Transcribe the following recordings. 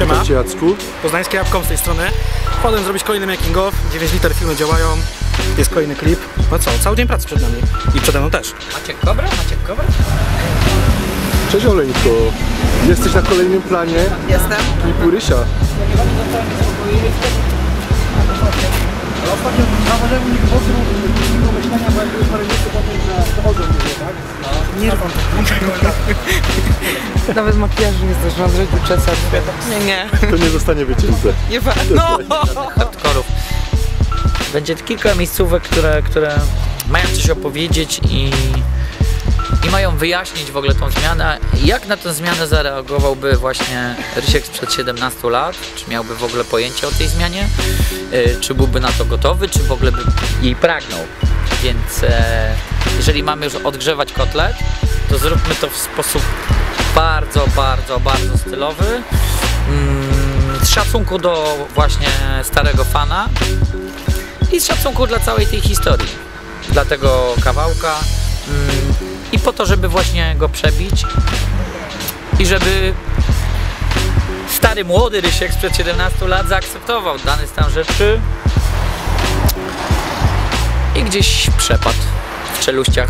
Witajcie Jacku. Poznańskie Jabłko z tej strony. Wpadłem zrobić kolejny making of, 9 liter filmy działają, jest kolejny klip. No co, cały dzień pracy przed nami i przede mną też. Macie kobra? Macie kobra? Cześć Oleńko. Jesteś na kolejnym planie Jestem. klipu Rysia. Nie rwam Nawet makijażu nie zdążyłam zrobić uczesać. Nie, nie. To nie zostanie wycięte. Nie wa- No! Hardkorów. Będzie kilka miejscówek, które, które mają coś opowiedzieć i, i mają wyjaśnić w ogóle tą zmianę. Jak na tę zmianę zareagowałby właśnie Rysiek sprzed 17 lat? Czy miałby w ogóle pojęcie o tej zmianie? Yy, Czy byłby na to gotowy? Czy w ogóle by jej pragnął? Więc e, jeżeli mamy już odgrzewać kotlet, to zróbmy to w sposób bardzo, bardzo, bardzo stylowy. Mm, z szacunku do właśnie starego fana i z szacunku dla całej tej historii, dla tego kawałka mm, i po to, żeby właśnie go przebić i żeby stary młody Rysiek sprzed 17 lat zaakceptował dany stan rzeczy i gdzieś przepadł w czeluściach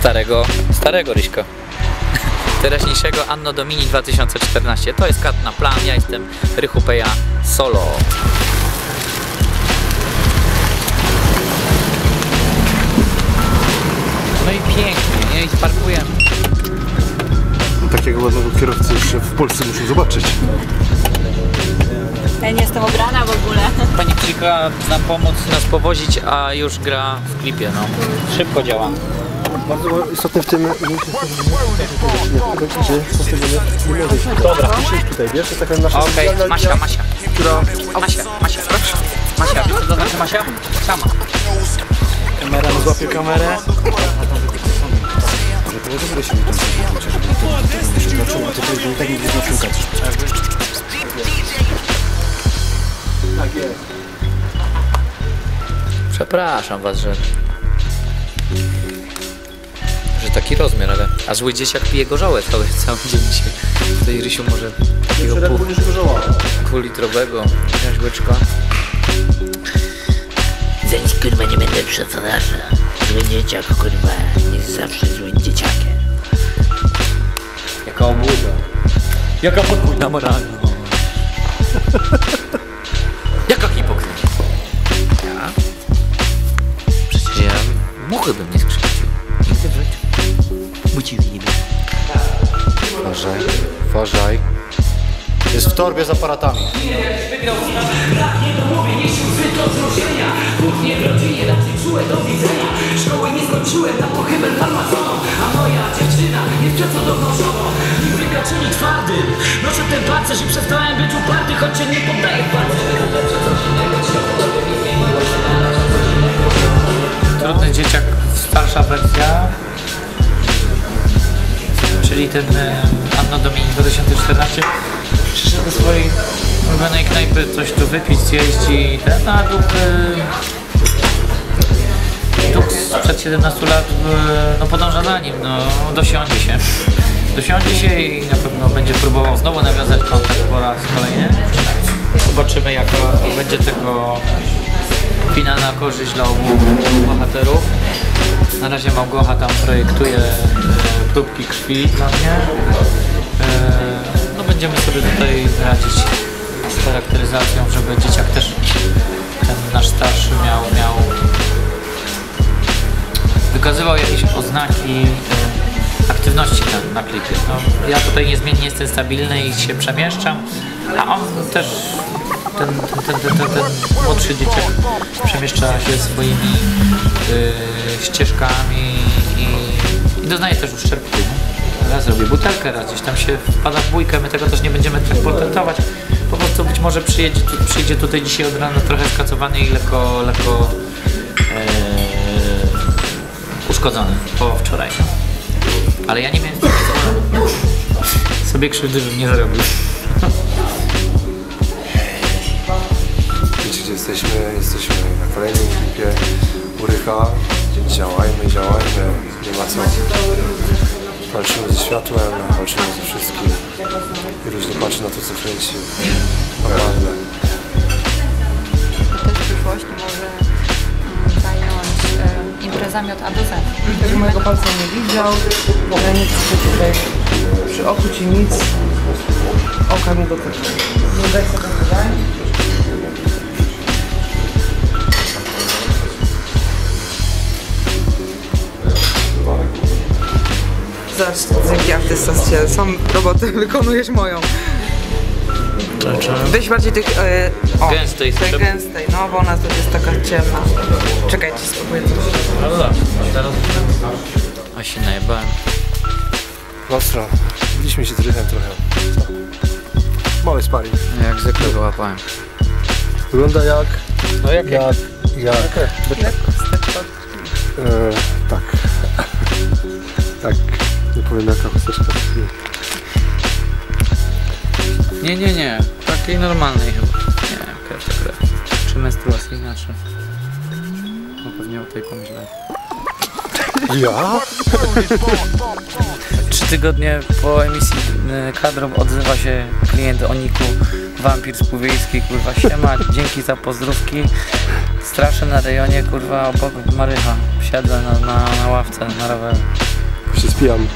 starego, starego Ryśka teraźniejszego Anno Domini 2014. To jest kat na plan, ja jestem Rychu Peja solo. Takiego ładnego kierowcę jeszcze w Polsce muszę zobaczyć. Ja nie jestem obrana w ogóle. Pani przyjechała nam pomóc nas powozić, a już gra w klipie, no. Szybko działa. Bardzo istotne w tym. Dobra. Tutaj, wiesz, jest taka nasza Okej, specjalna Masia, Masia. która... Masia, Masia, proszę. Masia, wiesz co to znaczy Masia? Sama. Kamera, no złapie kamerę. Przepraszam was, że... Że taki rozmiar, ale... A zły dzieciak pije gorzałe cały, cały dzień dzisiaj. Tutaj Rysiu może takiego pół, półlitrowego wziąć łyczka. Za nic kurwa nie będę przesadzał. Zły dzieciak kurwa jest zawsze złym dzieciakiem. Jaka obłuda. Jaka podwójna moralność. Jaka hipokryzja. Ja? Przecież ja muchy bym nie skrzywdził. Nigdy w życiu. Buci wiemy. Uważaj, uważaj. Jest w torbie z aparatami. Szkoły nie skończyłem na pochybel farmazonu A moja dziewczyna jest przeco donoszoną Nie zwykle czyni twardym Noszę ten pancerz i przestałem być uparty Choć się nie poddaję się Trudny dzieciak, starsza wersja. Czyli ten e, Anno Domini 2014 przyszedł do swojej ulubionej knajpy coś tu wypić, zjeść i ten, a duch, duch sprzed 17 lat no podąża za nim, no dosiądzie się. Dosiądzie się i na pewno będzie próbował znowu nawiązać kontakt po raz kolejny. Zobaczymy jaka będzie tego wina na korzyść dla obu bohaterów. Na razie Małgocha tam projektuje e, próbki krwi dla mnie. E, no będziemy sobie tutaj radzić z charakteryzacją, żeby dzieciak też, ten nasz starszy miał, miał wykazywał jakieś oznaki e, aktywności na, na klipie. No, ja tutaj niezmiennie jestem stabilny i się przemieszczam, a on też ten, ten, ten, ten, ten, młodszy dzieciak przemieszcza się swoimi y, ścieżkami i, i doznaje też uszczerbku. Raz robię butelkę, raz gdzieś tam się wpada w bójkę, my tego też nie będziemy tak portretować. Po prostu być może przyjedzie, przyjdzie tutaj dzisiaj od rana trochę skacowany i lekko, lekko e, uszkodzony po wczoraj. Ale ja nie miałem sobie krzywdy bym nie zrobił. Wiecie gdzie jesteśmy? Jesteśmy na kolejnym klipie Urycha. Działajmy, działajmy. Nie ma co. Walczymy ze światłem, walczymy ze wszystkim. I różnie patrzy na to, co kręci. Normalne. też w przyszłości może mm, zająć od A do Z. Mojego palca nie widział, ja nie chcę tutaj przy oku ci nic, oka nie dotyka. Nie daj sobie tutaj. Zobacz, jaki artysta z ciebie. Sam robotę wykonujesz moją. Weź bardziej tych... E, o, Gęstej tej gęstej, no bo ona tu jest taka ciemna. Czekaj, ci spróbuję coś. No dobra, teraz... A się najebałem. Nostra. Biliśmy się z rychem trochę. Mały sparring. Jak zwykle wyłapałem. Wygląda jak... No jak, jak? Jak... jak e, tak. tak. Nie powiem jaka chusteczka. Nie, nie, nie. Takiej normalnej chyba. Nie, krew to krew. Czy menstruacyjna, czy... No pewnie o tej pomyślałem. Ja? Trzy tygodnie po emisji y, kadrą odzywa się klient Oniku, wampir z Półwiejskiej, kurwa siema, dzięki za pozdrówki. Straszę na rejonie, kurwa, obok Marycha. Siedzę na, na, na ławce, na rowerze. Się spijam.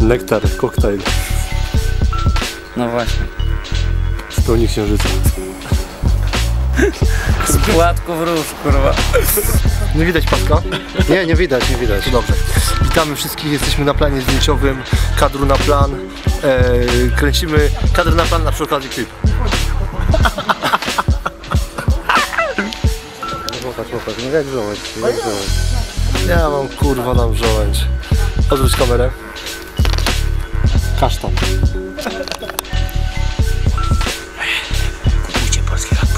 Nektar, koktajl. No właśnie. Z pełni księżyca. Z płatków róż, kurwa. Nie widać paska? Nie, nie widać, nie widać. To dobrze. Witamy wszystkich, jesteśmy na planie zdjęciowym, kadru na plan. E, kręcimy kadr na plan, na przy okazji klip. Popatrz, popatrz, no jak żołędź, jak żołędź. Ja mam kurwa tam żołędź. Odwróć kamerę. Kasztan. Let's get.